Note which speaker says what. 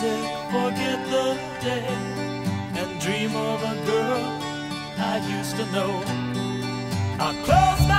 Speaker 1: music, forget the day, and dream of a girl I used to know. I close